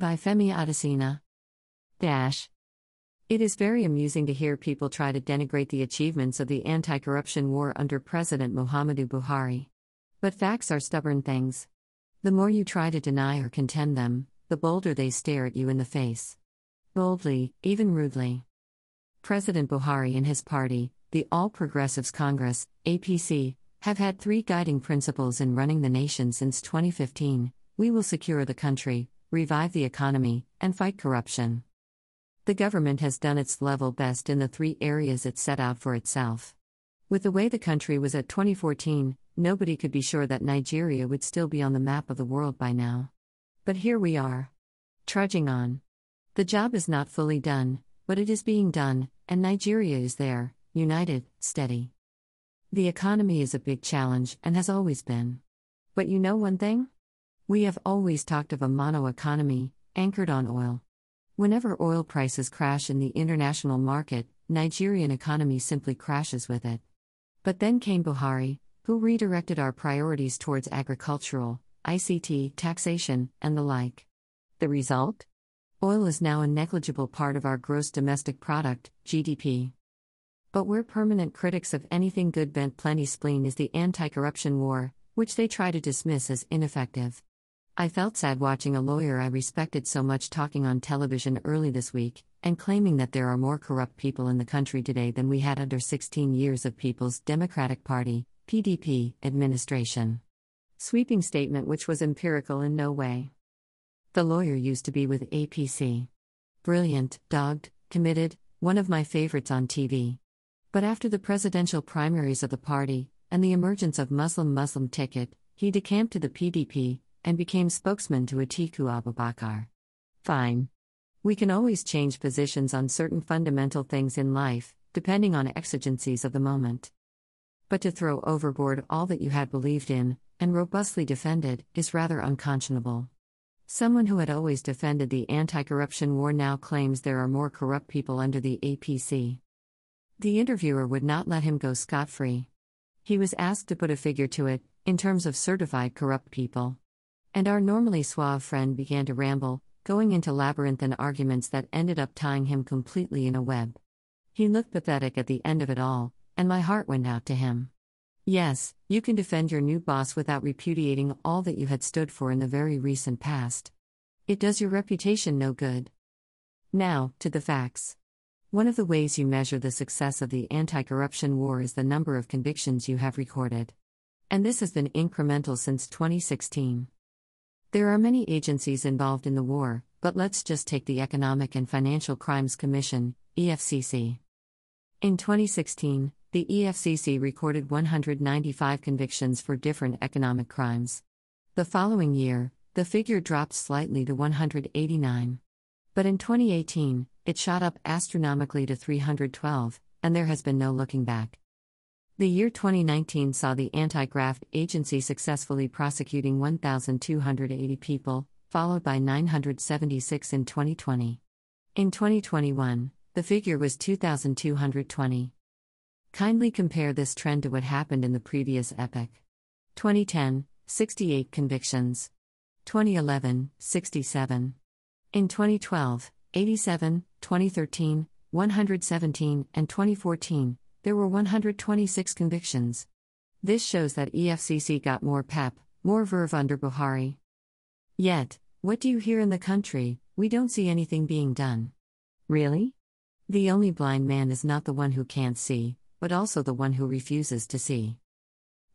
By Femi Adesina. Dash. It is very amusing to hear people try to denigrate the achievements of the anti corruption war under President Muhammadu Buhari. But facts are stubborn things. The more you try to deny or contend them, the bolder they stare at you in the face. Boldly, even rudely. President Buhari and his party, the All Progressives Congress, APC, have had three guiding principles in running the nation since 2015 we will secure the country, revive the economy, and fight corruption. The government has done its level best in the three areas it set out for itself. With the way the country was at 2014, nobody could be sure that Nigeria would still be on the map of the world by now. But here we are. Trudging on. The job is not fully done, but it is being done, and Nigeria is there, united, steady. The economy is a big challenge and has always been. But you know one thing? We have always talked of a mono economy, anchored on oil. Whenever oil prices crash in the international market, Nigerian economy simply crashes with it. But then came Buhari, who redirected our priorities towards agricultural, ICT, taxation, and the like. The result? Oil is now a negligible part of our gross domestic product, GDP. But we're permanent critics of anything good bent plenty spleen is the anti corruption war, which they try to dismiss as ineffective. I felt sad watching a lawyer I respected so much talking on television early this week, and claiming that there are more corrupt people in the country today than we had under 16 years of People's Democratic Party, PDP, administration. Sweeping statement which was empirical in no way. The lawyer used to be with APC. Brilliant, dogged, committed, one of my favorites on TV. But after the presidential primaries of the party, and the emergence of Muslim Muslim ticket, he decamped to the PDP, and became spokesman to Atiku Abubakar. Fine. We can always change positions on certain fundamental things in life, depending on exigencies of the moment. But to throw overboard all that you had believed in, and robustly defended, is rather unconscionable. Someone who had always defended the anti corruption war now claims there are more corrupt people under the APC. The interviewer would not let him go scot free. He was asked to put a figure to it, in terms of certified corrupt people. And our normally suave friend began to ramble, going into labyrinthine arguments that ended up tying him completely in a web. He looked pathetic at the end of it all, and my heart went out to him. Yes, you can defend your new boss without repudiating all that you had stood for in the very recent past. It does your reputation no good. Now, to the facts. One of the ways you measure the success of the anti corruption war is the number of convictions you have recorded. And this has been incremental since 2016. There are many agencies involved in the war, but let's just take the Economic and Financial Crimes Commission, EFCC. In 2016, the EFCC recorded 195 convictions for different economic crimes. The following year, the figure dropped slightly to 189. But in 2018, it shot up astronomically to 312, and there has been no looking back. The year 2019 saw the Anti Graft Agency successfully prosecuting 1,280 people, followed by 976 in 2020. In 2021, the figure was 2,220. Kindly compare this trend to what happened in the previous epoch. 2010, 68 convictions. 2011, 67. In 2012, 87, 2013, 117, and 2014, there were 126 convictions. This shows that EFCC got more pep, more verve under Buhari. Yet, what do you hear in the country? We don't see anything being done. Really? The only blind man is not the one who can't see, but also the one who refuses to see.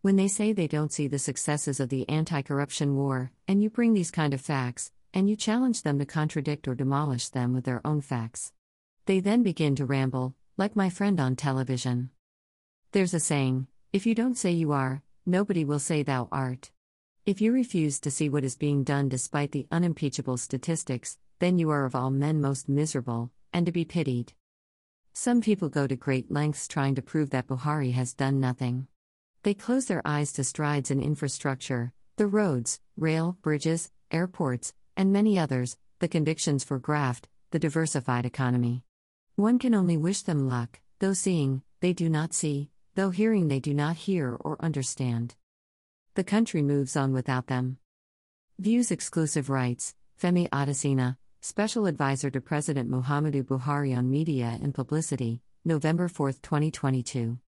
When they say they don't see the successes of the anti corruption war, and you bring these kind of facts, and you challenge them to contradict or demolish them with their own facts. They then begin to ramble, like my friend on television. There's a saying if you don't say you are, nobody will say thou art. If you refuse to see what is being done despite the unimpeachable statistics, then you are of all men most miserable, and to be pitied. Some people go to great lengths trying to prove that Buhari has done nothing. They close their eyes to strides in infrastructure, the roads, rail, bridges, airports, and many others, the convictions for graft, the diversified economy. One can only wish them luck, though seeing, they do not see, though hearing, they do not hear or understand. The country moves on without them. Views exclusive rights, Femi Adesina, Special Advisor to President Muhammadu Buhari on Media and Publicity, November 4, 2022.